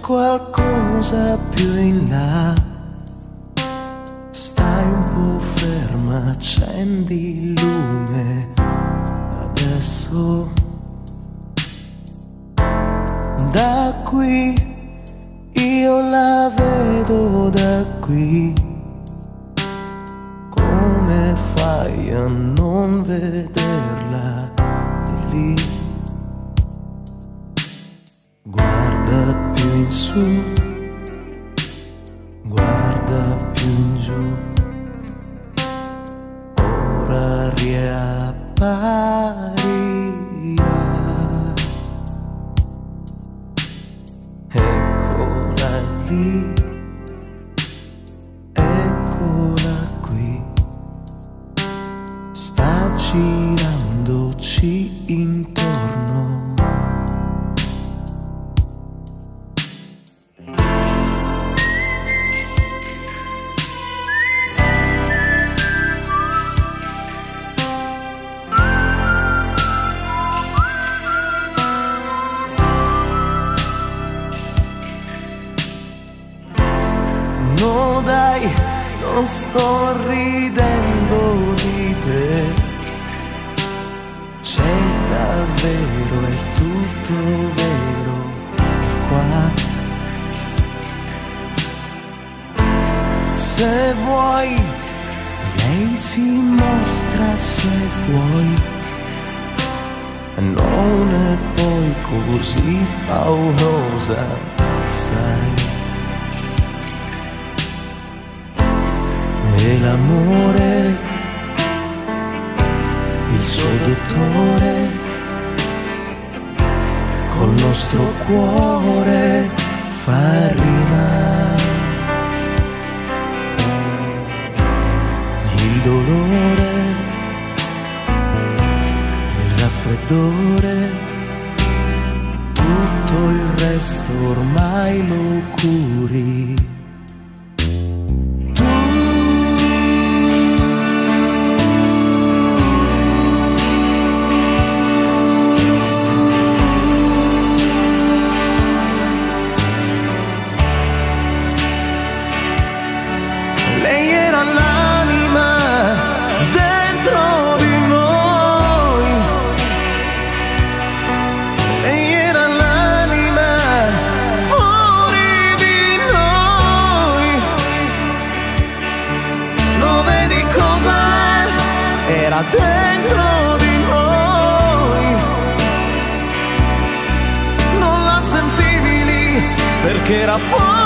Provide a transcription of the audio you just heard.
qualcosa più in là. Stai un po' ferma, accendi il lume adesso. Da qui io la vedo da qui. Come fai a non vederla lì? Guarda in su, guarda più in giù. Ora riapparirà. Eccola lì, sto ridendo di te. C'è davvero, è tutto vero qua. Se vuoi, lei si mostra se vuoi. Non è poi così paurosa, sai. E l'amore, il suo dottore, col nostro cuore fa rima. Il dolore, il raffreddore, tutto il resto ormai lo curi. Dentro di noi. Non la sentivi lì perché era fuori